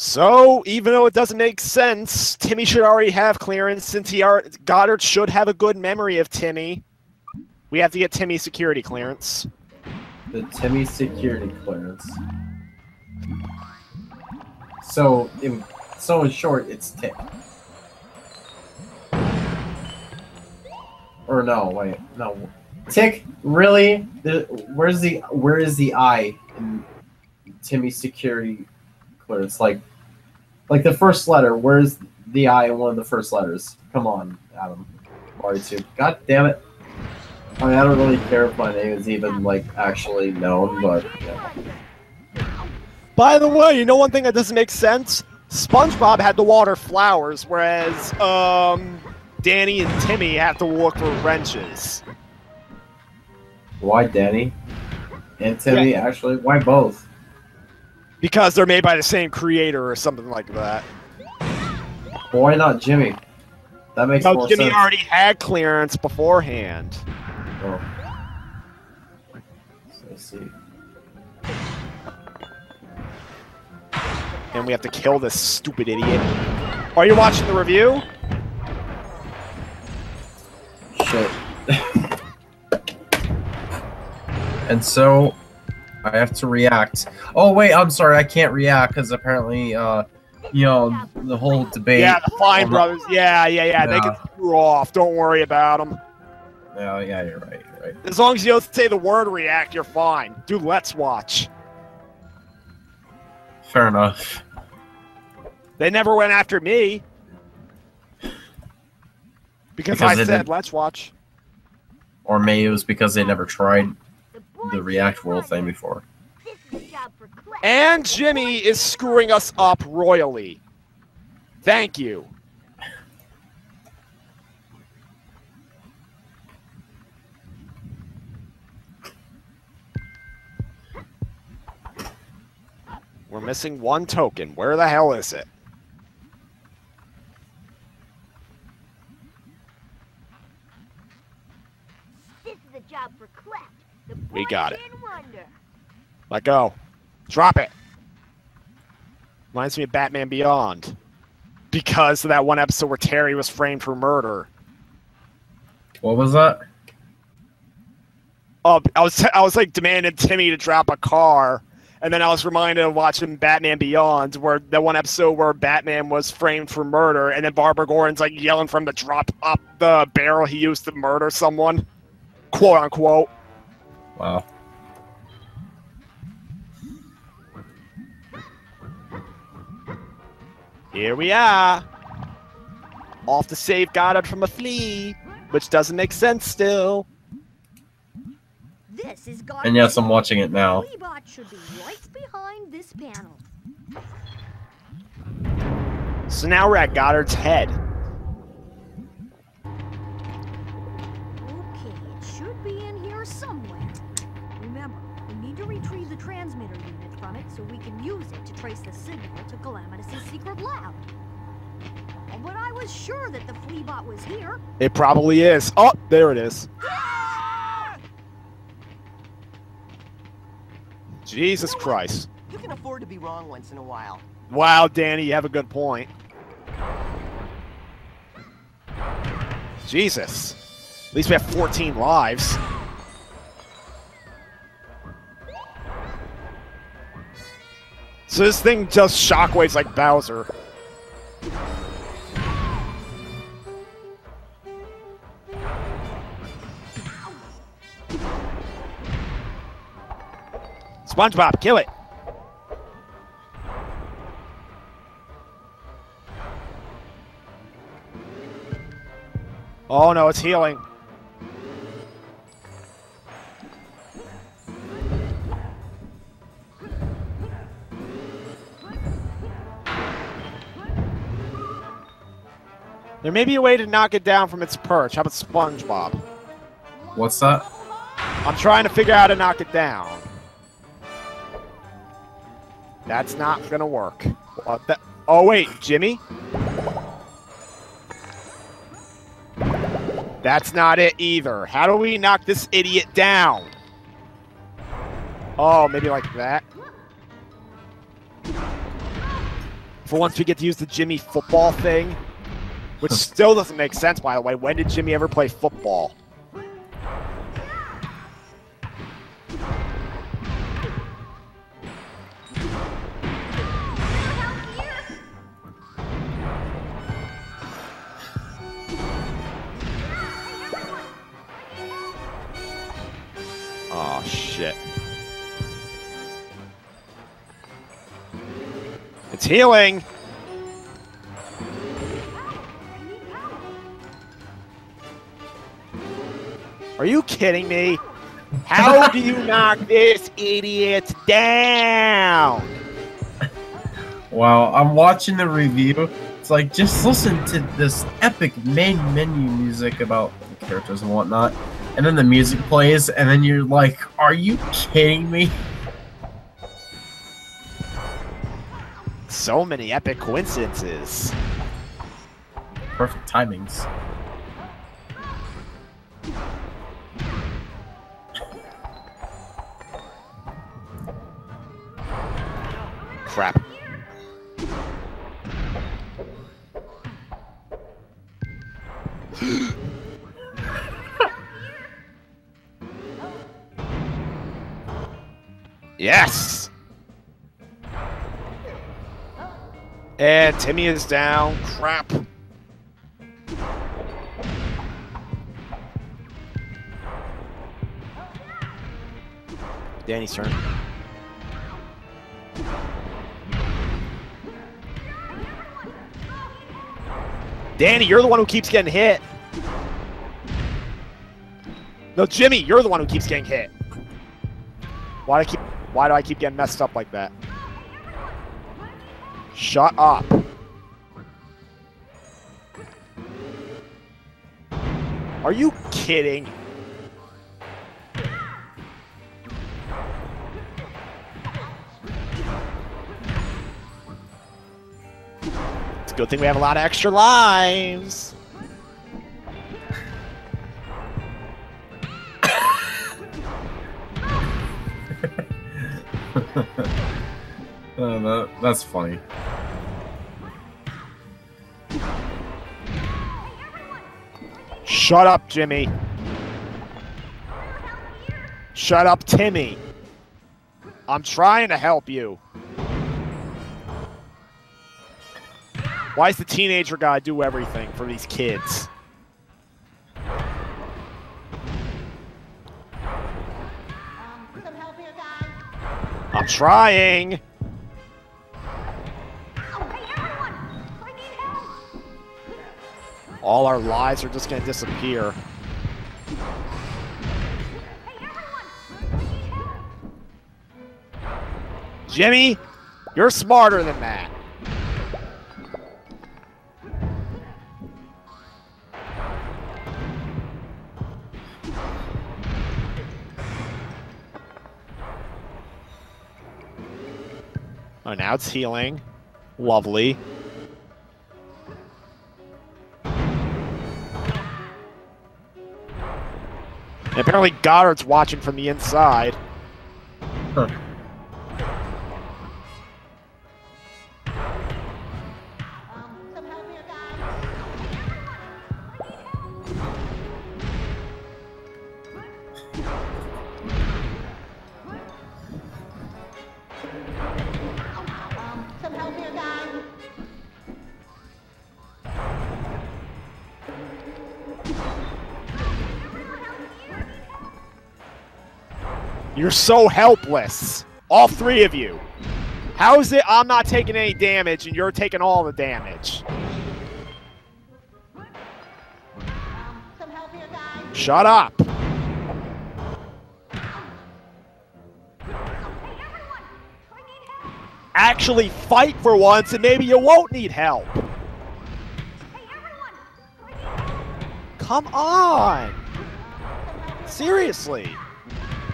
So, even though it doesn't make sense, Timmy should already have clearance since he are, Goddard should have a good memory of Timmy. We have to get Timmy security clearance. The Timmy security clearance. So, in, so in short, it's Tick. Or no, wait, no. Tick, really? The, where's the where is the I in Timmy's security clearance? Like, like the first letter. Where's the I in one of the first letters? Come on, Adam. Mario two. God damn it. I mean, I don't really care if my name is even like actually known, but yeah. By the way, you know one thing that doesn't make sense? SpongeBob had to water flowers, whereas um, Danny and Timmy have to walk for wrenches. Why Danny and Timmy? Actually, why both? Because they're made by the same creator or something like that. Why not Jimmy? That makes No, more Jimmy sense. already had clearance beforehand. Oh. Let's see. And we have to kill this stupid idiot. Are you watching the review? Shit. And so I have to react. Oh wait, I'm sorry, I can't react because apparently, uh, you know, the whole debate. Yeah, the Fine Brothers. Yeah, yeah, yeah. They can Yeah. screw off. Don't worry about them. Yeah, yeah, you're right. You're right. As long as you don't say the word react, you're fine. Do Let's Watch. Fair enough. They never went after me. Because, Because I said didn't- Let's Watch. Or maybe it was because they never tried the React World thing before. And Jimmy is screwing us up royally. Thank you. We're missing one token. Where the hell is it? This is a job for Cleft. The We got it. Let go. Drop it. Reminds me of Batman Beyond. Because of that one episode where Terry was framed for murder. What was that? Oh, I was I was like demanding Timmy to drop a car, and then I was reminded of watching Batman Beyond, where that one episode where Batman was framed for murder, and then Barbara Gordon's like yelling for him to drop up the barrel he used to murder someone, quote unquote. Wow. Here we are, off to save Goddard from a flea, which doesn't make sense still. This is God. And yes, I'm watching it now. Fleabot should be right behind this panel. So now we're at Goddard's head. So we can use it to trace the signal to Calamitous' secret lab. But I was sure that the Fleabot was here. It probably is. Oh, there it is. Jesus Christ. You can afford to be wrong once in a while. Wow, Danny, you have a good point. Jesus. At least we have 14 lives. So this thing just shockwaves like Bowser. SpongeBob, kill it. Oh no, it's healing. There may be a way to knock it down from its perch. How about SpongeBob? What's that? I'm trying to figure out how to knock it down. That's not gonna work. Uh, what the? Oh wait, Jimmy? That's not it either. How do we knock this idiot down? Oh, maybe like that. For once, we get to use the Jimmy football thing, which still doesn't make sense, by the way. When did Jimmy ever play football? Oh shit. It's healing. Are you kidding me? How do you knock this idiot down? Wow, I'm watching the review. It's like just listen to this epic main menu music about the characters and whatnot, and then the music plays, and then you're like, "Are you kidding me?" So many epic coincidences. Perfect timings. Crap. yes! And Timmy is down. Crap. Danny's turn. Danny, you're the one who keeps getting hit. No, Jimmy, you're the one who keeps getting hit. Why do I keep why do I keep getting messed up like that? Shut up. Are you kidding? Good thing we have a lot of extra lives. Uh, that, that's funny. Shut up, Jimmy. Shut up, Timmy. I'm trying to help you. Why is the teenager guy do everything for these kids? I'm trying. All our lives are just gonna disappear. Jimmy, you're smarter than that. Now it's healing. Lovely. And apparently Goddard's watching from the inside. Huh. You're so helpless. All three of you. How is it I'm not taking any damage and you're taking all the damage? Shut up. Actually fight for once and maybe you won't need help. Come on. Seriously.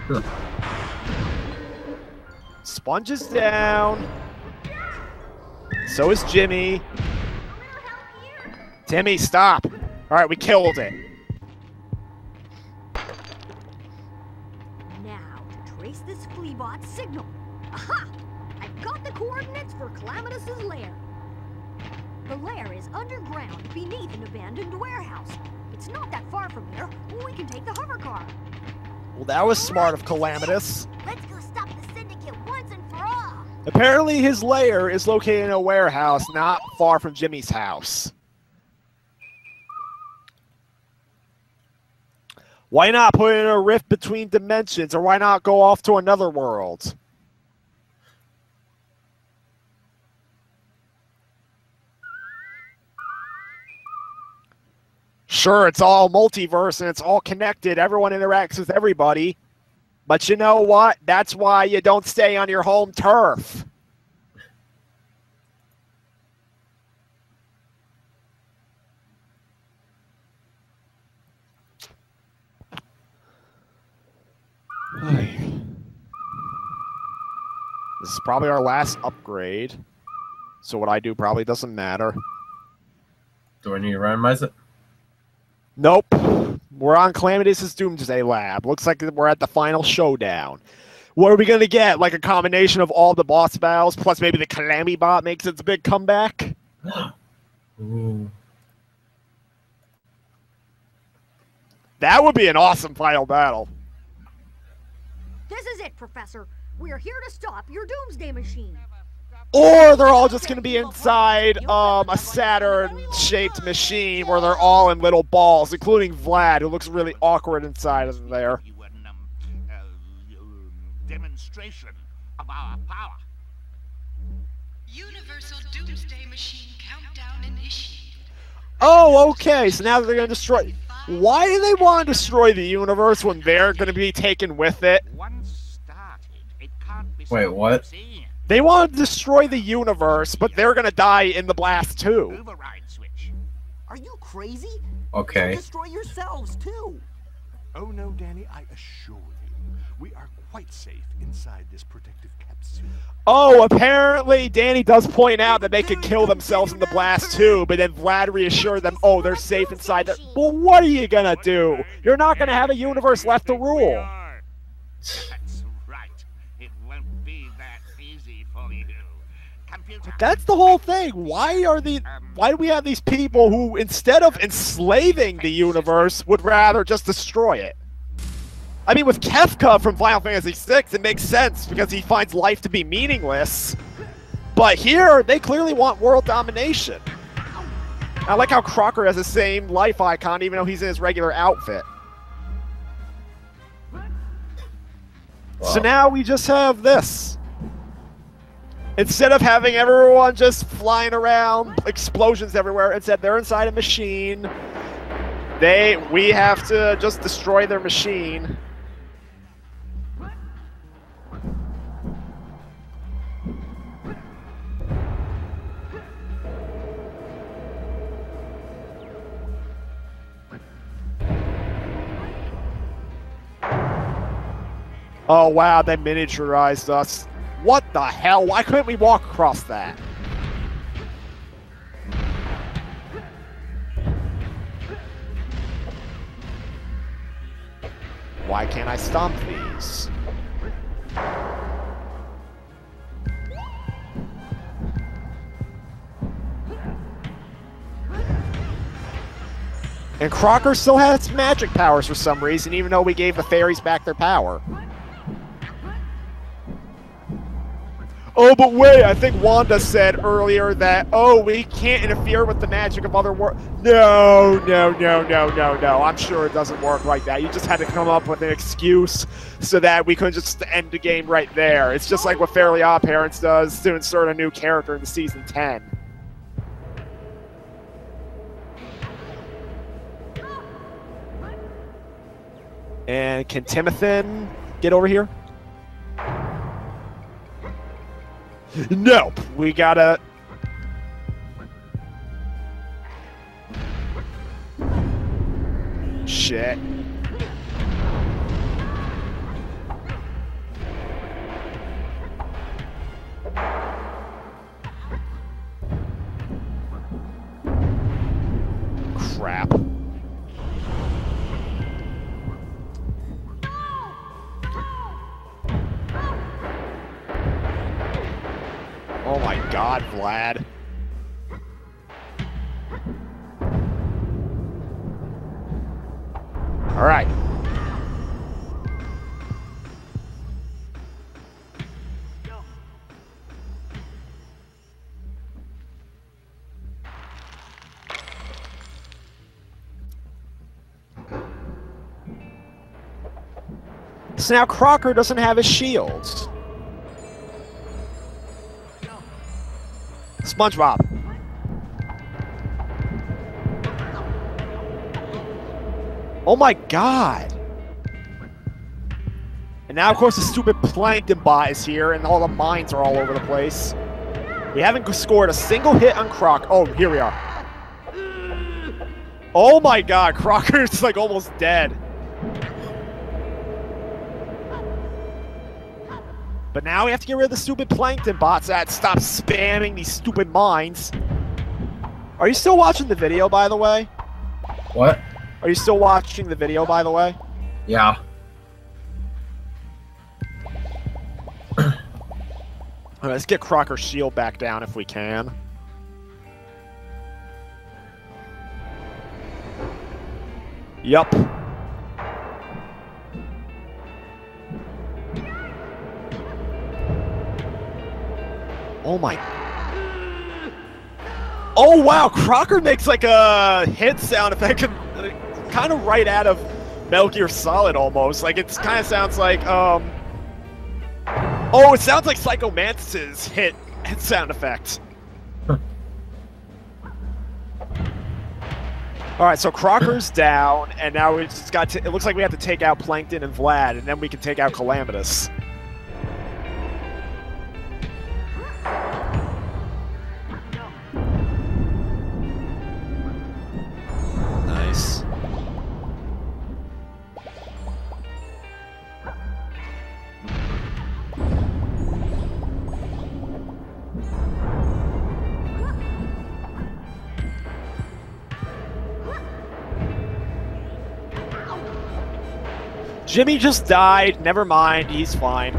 Sure. Sponge is down. So is Jimmy. Timmy, stop. All right, we killed it. Now, to trace this Fleabot signal. Aha! I've got the coordinates for Calamitous's lair. The lair is underground beneath an abandoned warehouse. It's not that far from here. We can take the hover car. Well, that was smart of Calamitous. Let's go Apparently, his lair is located in a warehouse not far from Jimmy's house. Why not put in a rift between dimensions, or why not go off to another world? Sure, it's all multiverse and it's all connected. Everyone interacts with everybody. But you know what? That's why you don't stay on your home turf. This is probably our last upgrade. So what I do probably doesn't matter. Do I need to randomize it? Nope. We're on Calamitous' Doomsday Lab. Looks like we're at the final showdown. What are we going to get? Like a combination of all the boss battles, plus maybe the Calamity Bot makes its big comeback? Ooh. That would be an awesome final battle. This is it, Professor. We're here to stop your doomsday machine. Or they're all just going to be inside um, a Saturn-shaped machine where they're all in little balls, including Vlad, who looks really awkward inside of there. You an, demonstration of our power. Universal Doomsday Machine countdown initiated. Oh, okay. So now they're going to destroy. Why do they want to destroy the universe when they're going to be taken with it? Once started, it can't be Wait, what? From seeing. They want to destroy the universe, but they're going to die in the blast too. Override switch. Are you crazy? Okay. You'll destroy yourselves too. Oh no, Danny, I assure you, we are quite safe inside this protective capsule. Oh, apparently Danny does point out that they could kill themselves in the blast too, but then Vlad reassured them, oh, they're safe inside the. Well, what are you gonna do? You're not gonna have a universe left to rule. That's right. It won't be that easy for you. Computer. That's the whole thing. Why are the why do we have these people who instead of enslaving the universe would rather just destroy it? I mean with Kefka from Final Fantasy VI, it makes sense because he finds life to be meaningless. But here, they clearly want world domination. I like how Crocker has the same life icon even though he's in his regular outfit. So now we just have this. Instead of having everyone just flying around, explosions everywhere, instead they're inside a machine. They, we have to just destroy their machine. Oh wow, they miniaturized us. What the hell? Why couldn't we walk across that? Why can't I stomp these? And Crocker still has magic powers for some reason, even though we gave the fairies back their power. Oh, but wait, I think Wanda said earlier that, oh, we can't interfere with the magic of other worlds. No, no, no, no, no, no. I'm sure it doesn't work like that. You just had to come up with an excuse so that we couldn't just end the game right there. It's just like what Fairly Odd Parents does to insert a new character into Season 10. And can Timothy get over here? Nope. We gotta. Shit. Crap. Oh my god, Vlad. All right. So now Crocker doesn't have his shields. SpongeBob. Oh my god. And now, of course, the stupid Plankton bot is here, and all the mines are all over the place. We haven't scored a single hit on Croc. Oh, here we are. Oh my god, Crocker's like almost dead. But now we have to get rid of the stupid plankton bots that stop spamming these stupid mines. Are you still watching the video, by the way? What? Are you still watching the video, by the way? Yeah. Alright, let's get Crocker's shield back down if we can. Yup. Oh my. Oh wow, Crocker makes like a hit sound effect, kind of right out of Metal Gear Solid almost. Like it kind of sounds like um. Oh, it sounds like Psycho Mantis's hit hit sound effect. All right, so Crocker's down, and now we just got to. It looks like we have to take out Plankton and Vlad, and then we can take out Calamitous. Jimmy just died. Never mind. He's fine.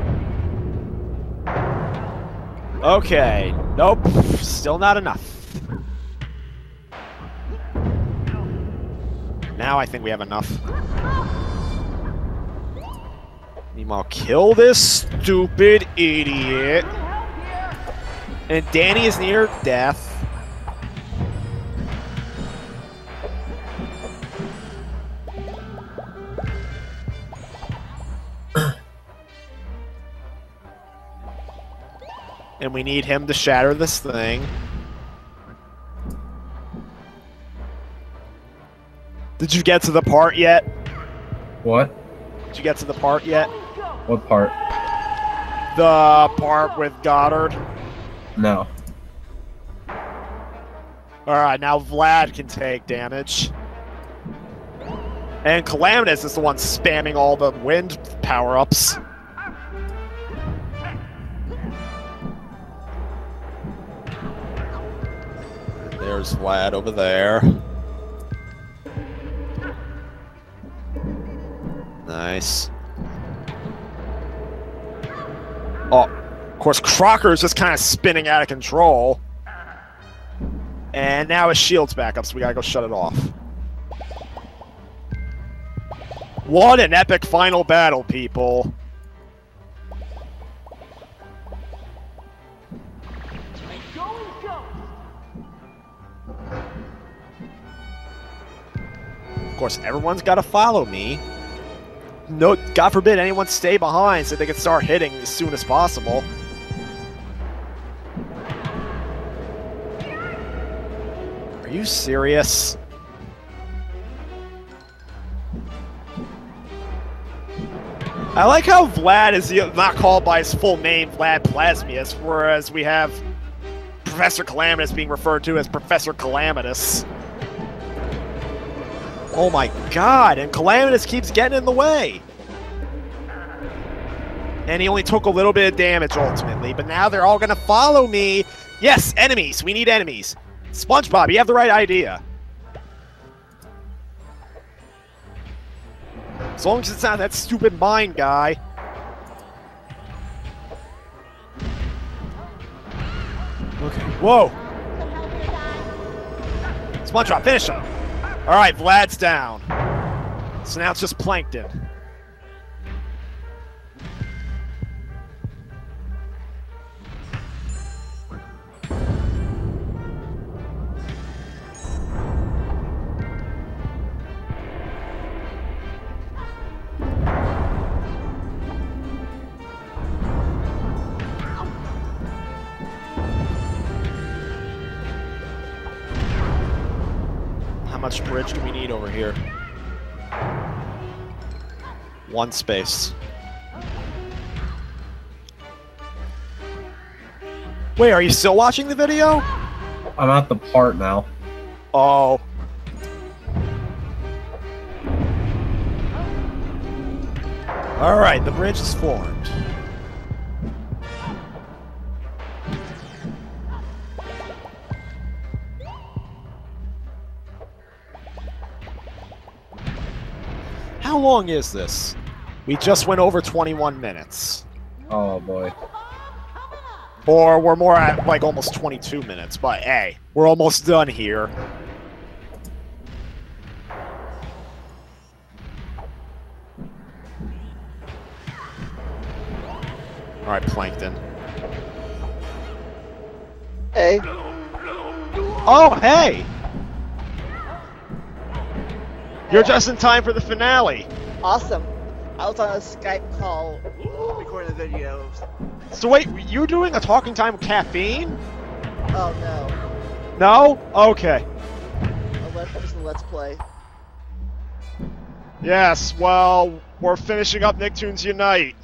Okay. Nope. Still not enough. Now I think we have enough. Meanwhile, kill this stupid idiot. And Danny is near death. And we need him to shatter this thing. Did you get to the part yet? What? Did you get to the part yet? What part? The part with Goddard. No. Alright, now Vlad can take damage. And Calamitous is the one spamming all the wind power-ups. There's Vlad over there. Nice. Oh, of course, Crocker's just kind of spinning out of control. And now his shield's back up, so we gotta go shut it off. What an epic final battle, people. Course, everyone's got to follow me. No, God forbid anyone stay behind so they can start hitting as soon as possible. Are you serious? I like how Vlad is not called by his full name, Vlad Plasmius, whereas we have Professor Calamitous being referred to as Professor Calamitous. Oh my god, and Calamitous keeps getting in the way. And he only took a little bit of damage ultimately, but now they're all gonna follow me. Yes, enemies. We need enemies. SpongeBob, you have the right idea. As long as it's not that stupid mine guy. Okay. Whoa. SpongeBob, finish him. All right, Vlad's down. So now it's just Plankton. Much bridge do we need over here? One space. Wait, are you still watching the video? I'm at the part now. Oh. Alright, the bridge is formed. Long is this? We just went over 21 minutes. Oh boy. Or we're more at like almost 22 minutes, but hey, we're almost done here. Alright, Plankton. Hey, Oh, hey! You're just in time for the finale. Awesome. I was on a Skype call recording the videos. So wait, you were doing a talking time with caffeine? Oh no. No? Okay. A let's, just a let's play. Yes, well, we're finishing up Nicktoons Unite.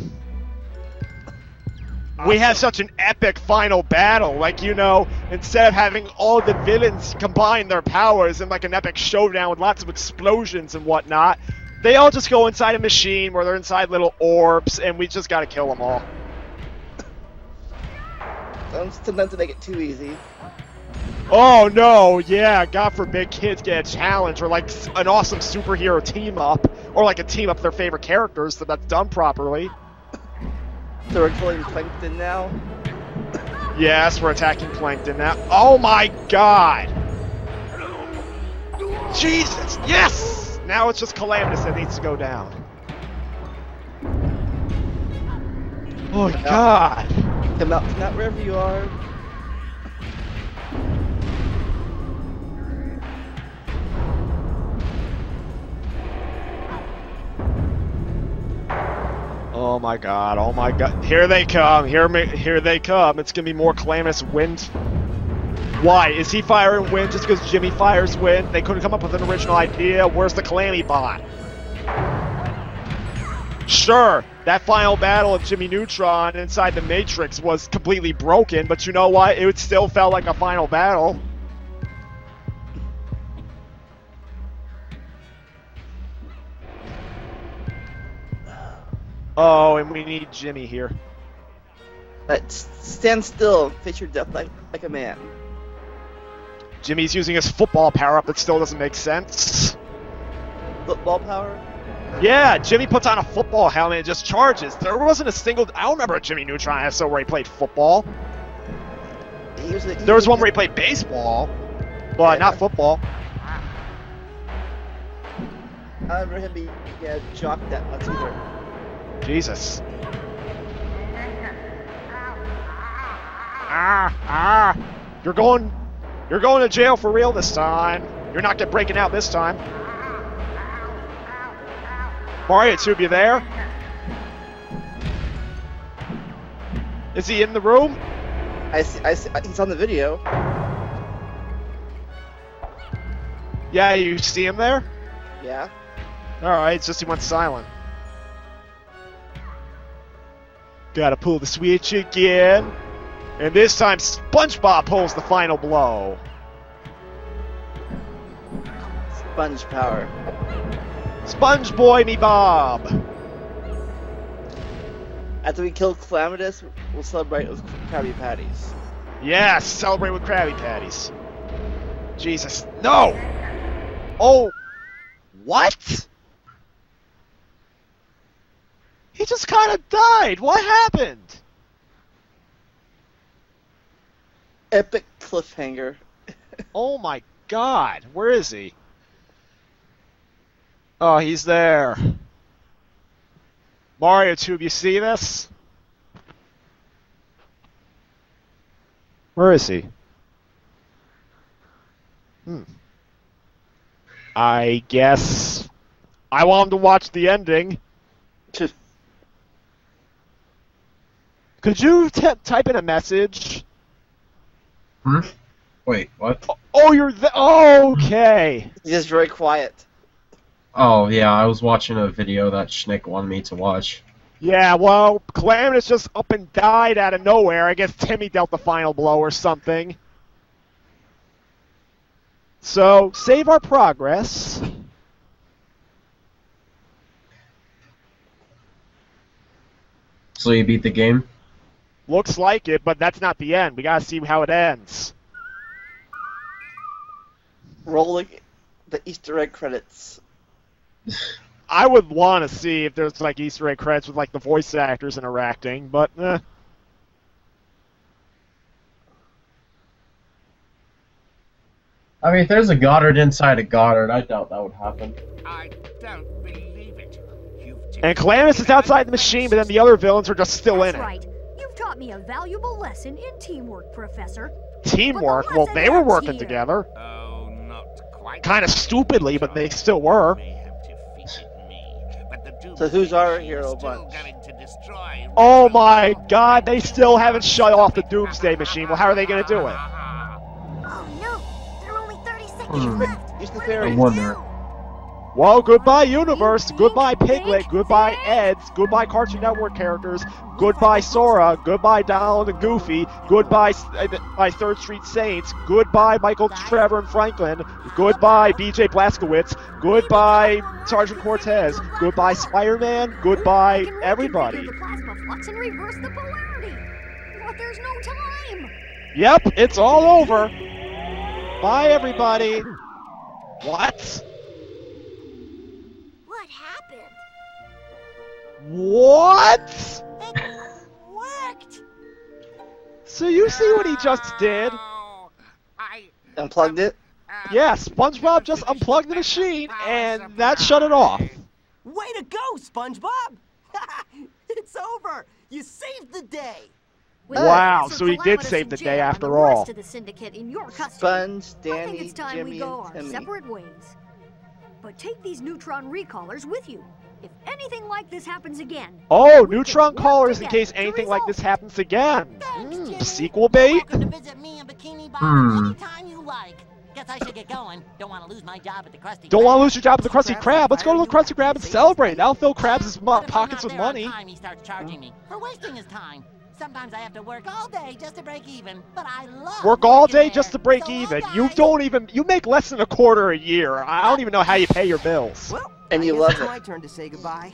We have such an epic final battle. Like, you know, instead of having all the villains combine their powers in like an epic showdown with lots of explosions and whatnot, they all just go inside a machine where they're inside little orbs and we just gotta kill them all. Sometimes they make it too easy. Oh no, yeah, God forbid kids get a challenge or like an awesome superhero team up or like a team up their favorite characters so that's done properly. So we're killing Plankton now. Yes, we're attacking Plankton now. Oh my god! Jesus! Yes! Now it's just Calamitous that needs to go down. Oh my god! Come out, come out wherever you are. Oh my god, oh my god. Here they come, here, me, here they come. It's gonna be more Calamitous wind. Why? Is he firing wind just because Jimmy fires wind? They couldn't come up with an original idea. Where's the Calamity bot? Sure, that final battle of Jimmy Neutron inside the Matrix was completely broken, but you know what? It still felt like a final battle. Oh, and we need Jimmy here. Let's stand still, face your death like, like a man. Jimmy's using his football power up that still doesn't make sense. Football power? Yeah, Jimmy puts on a football helmet and just charges. There wasn't a single. I don't remember a Jimmy Neutron episode where he played football. He was, he There was one where he played baseball, but not football. I remember him being yeah, jocked that much either. Jesus. Ah, ah. You're going. You're going to jail for real this time. You're not get breaking out this time. Mario Tube, you there? Is he in the room? I see, I see, he's on the video. Yeah, you see him there? Yeah. Alright, it's just he went silent. Gotta pull the switch again. And this time, SpongeBob pulls the final blow. Sponge power. Sponge Boy me Bob! After we kill Calamitous, we'll celebrate with Krabby Patties. Yes, celebrate with Krabby Patties. Jesus, no! Oh, what? He just kind of died. What happened? Epic cliffhanger. Oh my god, where is he? Oh, he's there. Mario Tube, you see this? Where is he? Hmm. I guess I want him to watch the ending. Could you t- type in a message? Hmm? Wait, what? Oh, you're th- oh, okay. He's just very quiet. Oh yeah, I was watching a video that Shnick wanted me to watch. Yeah, well, Calamitous just up and died out of nowhere. I guess Timmy dealt the final blow or something. So, save our progress. So you beat the game? Looks like it, but that's not the end. We gotta see how it ends. Rolling the Easter egg credits. I would want to see if there's like Easter egg credits with like the voice actors interacting, but eh. I mean, if there's a Goddard inside a Goddard, I doubt that would happen. I don't believe it. You've And Calamitous is outside the machine, but then the other villains are just still in it. right. You've taught me a valuable lesson in teamwork, Professor. Teamwork. Well, they were working together. Oh, not quite. Kind of stupidly, but they still were. May have defeated me, but the Doom So who's our hero still bunch? going to destroy Oh my god, they still haven't shut off the Doomsday Machine. Well, how are they gonna do it? Oh no! There are only 30 seconds Hmm. left. Use the fairy. I do wonder. Well, goodbye Universe, goodbye Piglet, goodbye Eds, goodbye Cartoon Network characters, goodbye Sora, goodbye Donald and Goofy, goodbye uh, my Third Street Saints, goodbye Michael, Trevor, and Franklin, goodbye BJ Blazkowicz, goodbye Sergeant Cortez, goodbye Spider-Man, goodbye everybody. reconfigure the plasma flux and reverse the polarity. But there's no time. Yep, it's all over. Bye everybody. What What? It Worked. So you see what he just did? I, Unplugged it. Yeah, SpongeBob just unplugged the machine and that shut it off. Way to go, SpongeBob! it's over. You saved the day. With Wow, Professor so he did save the day after the all. of the syndicate in your custody. Sponge, I Danny, think it's time Jimmy, we go and our separate ways. But take these neutron recallers with you. If anything like this happens again, Oh, neutron work callers in case to anything like this happens again. Thanks, Jimmy. sequel bait? Welcome to visit me in Bikini Hmm. Anytime you like. Guess I should get going. Don't want to lose my job at the Krusty Don't want to lose your job at the Krusty Krab. Let's go to the Krusty Krab and celebrate. That'll fill Krabs' mo- But pockets with money. Time, he starts charging me for wasting his time. Sometimes I have to work all day just to break even, but I love Work all day there. just to break So even. You guys. don't even. You make less than a quarter a year. I don't even know how you pay your bills. Well, And you guess love it's it. my turn to say goodbye.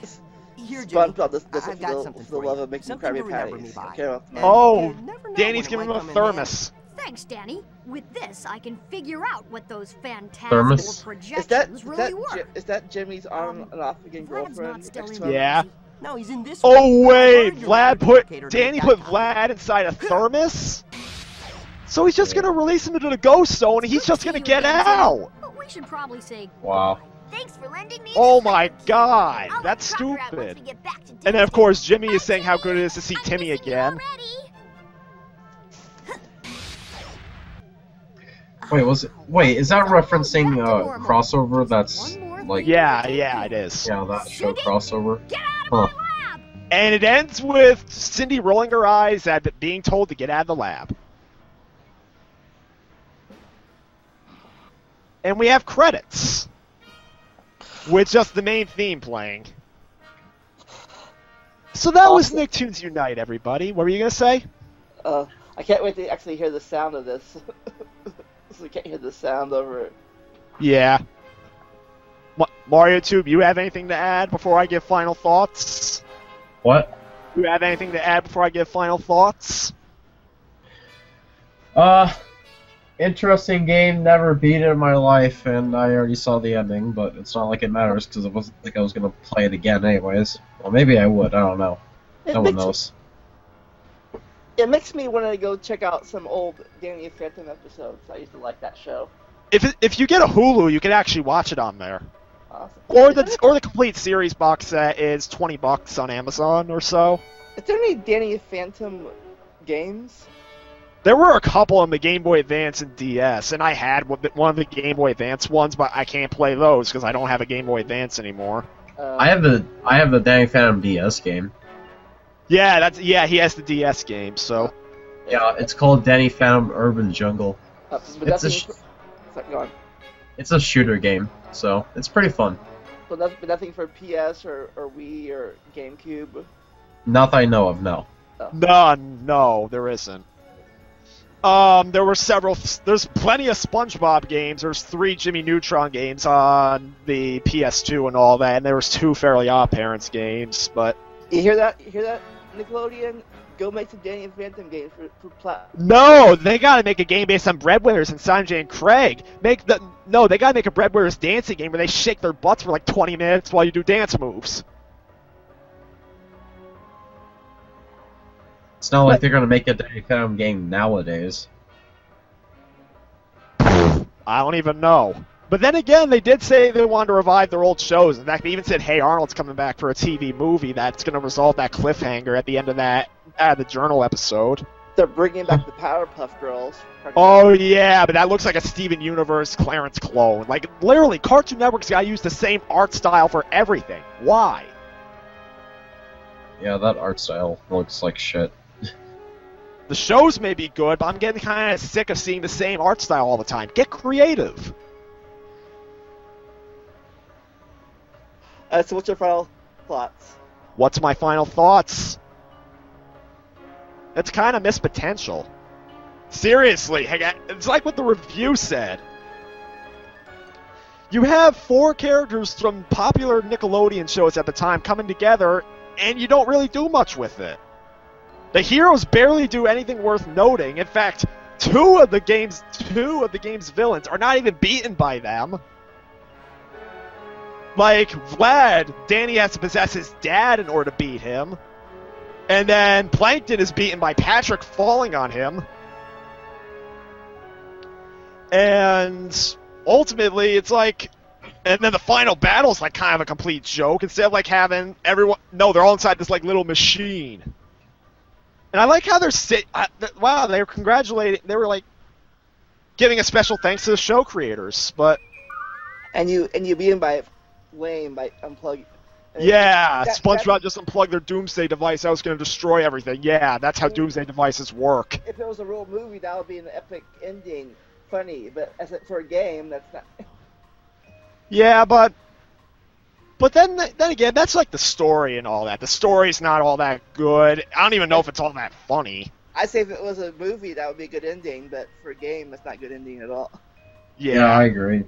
Here, Jimmy. SpongeBob does this I've got the, something for the for love you. of making Something to Krabby remember me Patties. by. Okay, well, And Oh, you never know Danny's giving him a come in handy. thermos. Thanks, Danny. With this, I can figure out what those fantastic Thermos? projections is that is really that, were. Ji- is that Jimmy's on Um, and off again Vlad's girlfriend? not still next in to him? Yeah. No, he's in this Oh one. wait, I've heard your Vlad put Danny put Vlad inside a thermos. So he's just gonna release him into the ghost zone, and he's just gonna get out. But we should probably say Wow. Goodbye. Thanks for lending me. Oh my. God, that's let Tucker out once we stupid. get back to And then of course Jimmy is saying how good it is to see I'm Timmy again. Wait, was it? Wait, is that referencing back to uh crossover? That's like Yeah, yeah, it is. yeah, that show crossover. Get out of Huh. my lab. And it ends with Cindy rolling her eyes at being told to get out of the lab. And we have credits. With just the main theme playing. So that was Awesome. Nicktoons Unite, everybody. What were you gonna say? Uh, I can't wait to actually hear the sound of this. so I can't hear the sound over it. Yeah. Ma- Mario Tube, you have anything to add before I give final thoughts? What? You have anything to add before I give final thoughts? Uh, interesting game. Never beat it in my life, and I already saw the ending. But it's not like it matters because it wasn't like I was gonna play it again anyways. Well, maybe I would. I don't know. It No one makes, knows. It makes me want to go check out some old Danny Phantom episodes. I used to like that show. If it, if you get a Hulu, you can actually watch it on there. Awesome. Or the or the complete series box set is twenty bucks on Amazon or so. Is there any Danny Phantom games? There were a couple on the Game Boy Advance and DS, and I had one one of the Game Boy Advance ones, but I can't play those because I don't have a Game Boy Advance anymore. Uh, I have the I have the Danny Phantom DS game. Yeah, that's yeah. He has the DS game, so Yeah, it's called Danny Phantom Urban Jungle. uh, but It's a sh- Sorry. It's a shooter game, so it's pretty fun. So nothing, but nothing for PS or, or Wii or GameCube. Not that I know of, no. none. No, there isn't. Um, there were several. There's plenty of SpongeBob games. There's three Jimmy Neutron games on the PS2 and all that, and there was two Fairly Odd Parents games. But You hear that? You hear that? Nickelodeon, go make some Danny Phantom games for for plat. no, they gotta make a game based on Breadwinners and Sanjay and Craig. Make the no, they gotta make a Breadwinners dancing game where they shake their butts for like 20 minutes while you do dance moves. It's not like they're gonna make a Danny Phantom game nowadays. I don't even know. But then again, they did say they wanted to revive their old shows. In fact, they even said, "Hey, Arnold's coming back for a TV movie that's going to resolve that cliffhanger at the end of that uh, the journal episode." They're bringing back the Powerpuff Girls. Oh yeah, but that looks like a Steven Universe Clarence clone. Like literally, Cartoon Network's got to use the same art style for everything. Why? Yeah, that art style looks like shit. The shows may be good, but I'm getting kind of sick of seeing the same art style all the time. Get creative. Uh, so what's your final thoughts? What's my final thoughts? It's kind of missed potential. Seriously, it's like what the review said. You have four characters from popular Nickelodeon shows at the time coming together, and you don't really do much with it. The heroes barely do anything worth noting. In fact, two of the game's two of the game's villains are not even beaten by them. Like Vlad, Danny has to possess his dad in order to beat him. And then Plankton is beaten by Patrick falling on him. And ultimately, it's like. And then the final battle's like kind of a complete joke. Instead of like having everyone. No, they're all inside this like little machine. And I like how they're sit. I, th- wow, they were congratulating. They were like giving a special thanks to the show creators. But And you and you being by lame by unplug. Yeah, That- SpongeBob just unplugged their Doomsday device. That was going to destroy everything. Yeah, that's how Doomsday devices work. If it was a real movie, that would be an epic ending, funny. But as it, for a game, that's not. Yeah, but but then then again, that's like the story and all that. The story's not all that good. I don't even know if it's all that funny. I say if it was a movie, that would be a good ending. But for a game, it's not a good ending at all. Yeah. I agree.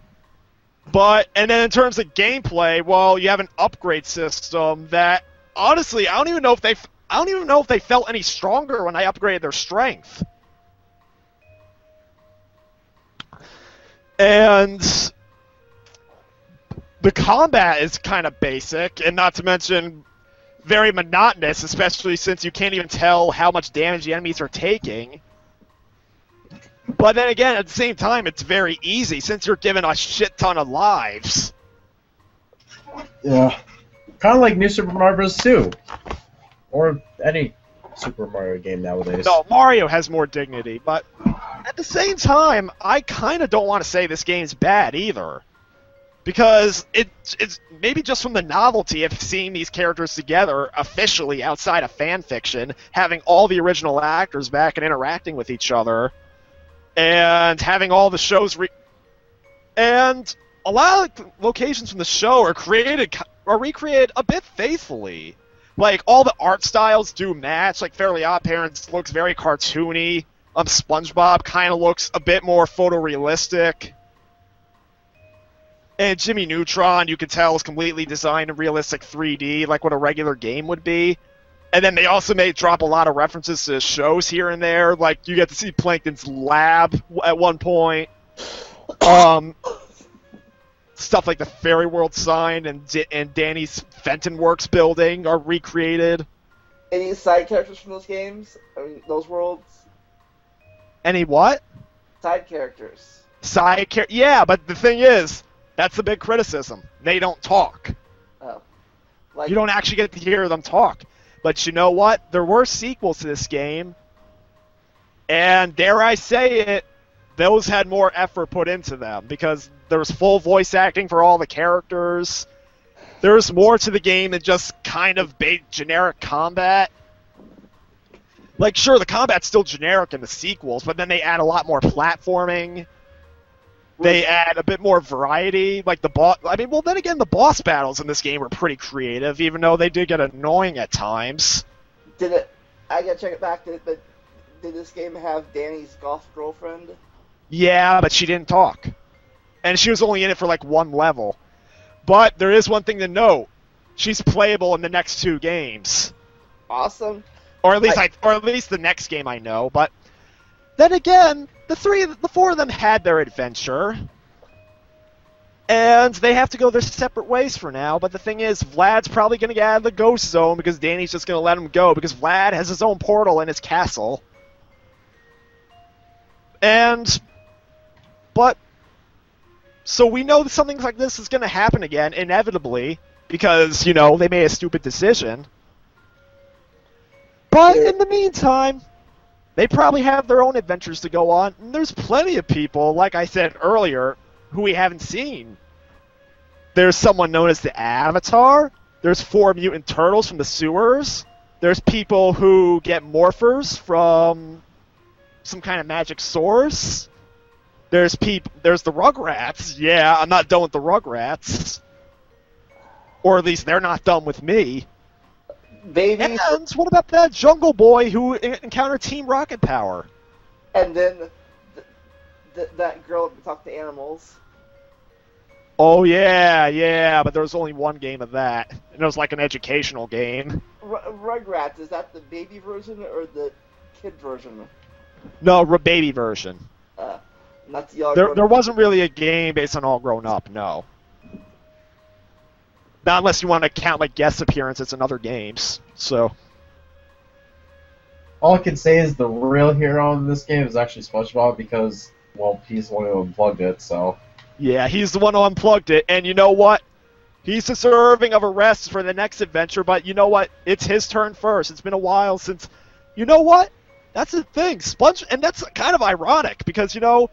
But and then in terms of gameplay, well, you have an upgrade system that honestly, I don't even know if they I don't even know if they felt any stronger when I upgraded their strength. And the combat is kind of basic, and not to mention very monotonous, especially since you can't even tell how much damage the enemies are taking. But then again, at the same time, it's very easy since you're given a shit ton of lives. Yeah. Kind of like New Super Mario Bros. 2. Or any Super Mario game nowadays. No, Mario has more dignity, but at the same time, I kind of don't want to say this game's bad either. Because it, it's maybe just from the novelty of seeing these characters together officially outside of fan fiction, having all the original actors back and interacting with each other, and having all the shows re- and a lot of locations from the show are created are recreated a bit faithfully. Like all the art styles do match. Like Fairly Odd Parents looks very cartoony. Um, SpongeBob kind of looks a bit more photorealistic. And Jimmy Neutron, you can tell, is completely designed in realistic 3D, like what a regular game would be. And then they also may drop a lot of references to shows here and there. Like you get to see Plankton's lab at one point. Um, stuff like the Fairy World sign and D- and Danny's Fenton Works building are recreated. Any side characters from those games? I mean, those worlds? Any what? Side characters. Side char- Yeah, but the thing is, That's the big criticism. They don't talk. Oh. Like, You don't actually get to hear them talk. But you know what? There were sequels to this game, and dare I say it, those had more effort put into them because there was full voice acting for all the characters. There's more to the game than just kind of generic combat. Like, sure, the combat's still generic in the sequels, but then they add a lot more platforming. They add a bit more variety. Like the boss. I mean, well, then again, the boss battles in this game were pretty creative, even though they did get annoying at times. did it? I gotta check it back. Did, but did this game have Danny's golf girlfriend? Yeah, but she didn't talk. And she was only in it for like one level. But there is one thing to note. She's playable in the next two games. Awesome. Or at least I, or at least the next game I know, but then again, the three the four of them had their adventure. And they have to go their separate ways for now, but the thing is, Vlad's probably going to get out of the ghost zone because Danny's just going to let him go because Vlad has his own portal in his castle. And but so we know that something like this is going to happen again inevitably because, you know, they made a stupid decision. But in the meantime, they probably have their own adventures to go on. And there's plenty of people, like I said earlier, who we haven't seen. There's someone known as the Avatar. There's four mutant turtles from the sewers. There's people who get morphers from some kind of magic source. There's peop- There's the Rugrats. Yeah, I'm not done with the Rugrats. Or at least they're not done with me. Baby. And what about that Jungle Boy who encountered Team Rocket Power? And then th- th- that girl that talked to animals. Oh yeah, yeah, but there was only one game of that, and it was like an educational game. R- Rugrats, is that the baby version or the kid version? No, r- baby version. Uh, not the all There, there wasn't really a game based on All Grown Up. No. Not unless you want to count like guest appearances in other games. So All I can say is the real hero in this game is actually SpongeBob because, well, he's the one who unplugged it, so. yeah, he's the one who unplugged it, and you know what? He's deserving of a rest for the next adventure, but you know what? It's his turn first. It's been a while since. You know what? That's the thing. Sponge, and that's kind of ironic because you know,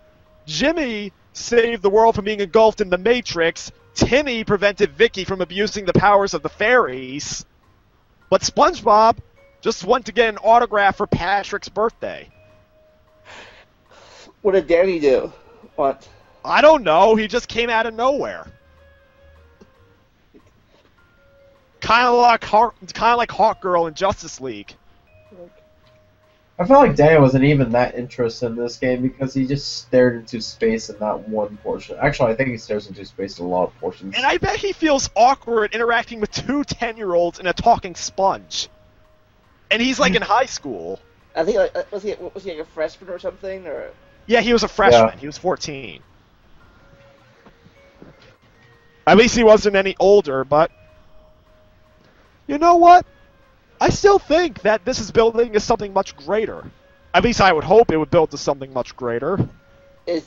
Jimmy saved the world from being engulfed in the Matrix. Timmy prevented Vicky from abusing the powers of the fairies. But SpongeBob just went to get an autograph for Patrick's birthday. What did Danny do? What? I don't know. He just came out of nowhere. Kind of like Hawk, kind of like Hawk Girl in Justice League. I felt like Danny wasn't even that interested in this game because he just stared into space in that one portion. Actually, I think he stares into space in a lot of portions. And I bet he feels awkward interacting with two 10-year-olds and a talking sponge. And he's like in high school. I think like, uh, was he was he like a freshman or something or? Yeah, he was a freshman. Yeah. He was 14. At least he wasn't any older, but you know what? I still think that this is building to something much greater. At least I would hope it would build to something much greater. Is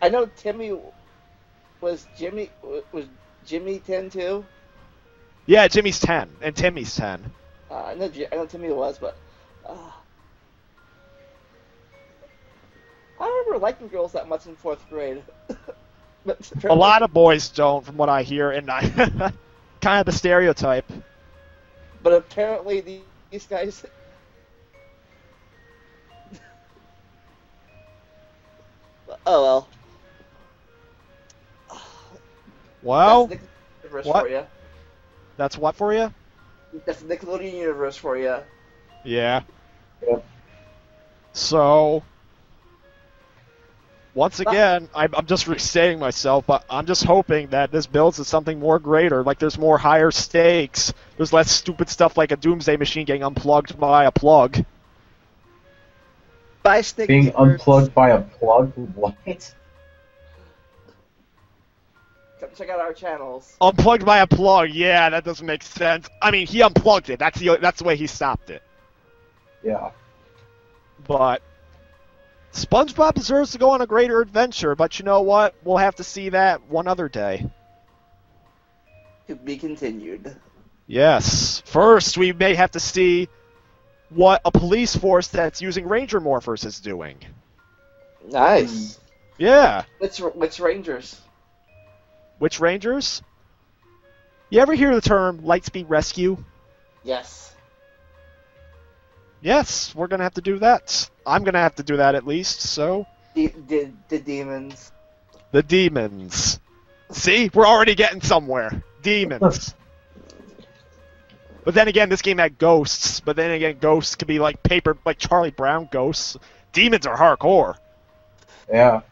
I know Timmy was Jimmy was Jimmy ten too. Yeah, Jimmy's 10 and Timmy's 10. Uh, I know I know Timmy was, but uh, I don't remember liking girls that much in fourth grade. but A lot of boys don't, from what I hear, and I kind of the stereotype. But apparently these guys. oh well. Wow. That's universe what? for you. that's what for you? That's the Nickelodeon universe for you. Yeah. Yep. So, once again, I'm, I'm just restating myself, but I'm just hoping that this builds to something more greater. Like there's more higher stakes. There's less stupid stuff like a doomsday machine getting unplugged by a plug. Bye, Snake. Being Keepers. unplugged by a plug? What? Come check out our channels. Unplugged by a plug? Yeah, that doesn't make sense. I mean, he unplugged it. That's the that's the way he stopped it. Yeah. But SpongeBob deserves to go on a greater adventure, but you know what? We'll have to see that one other day. To be continued. Yes. First, we may have to see what a police force that's using Ranger Morphers is doing. Nice. Yeah. Which which Rangers? Which Rangers? You ever hear the term Lightspeed Rescue? Yes. Yes, we're gonna have to do that. I'm gonna have to do that at least, so. The the, the demons. The demons. See? We're already getting somewhere. Demons. but then again, this game had ghosts. But then again, ghosts could be like paper, like Charlie Brown ghosts. Demons are hardcore. Yeah.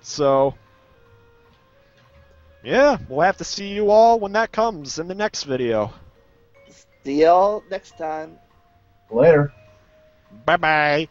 So. Yeah, we'll have to see you all when that comes in the next video. See y'all next time. Later. Bye bye.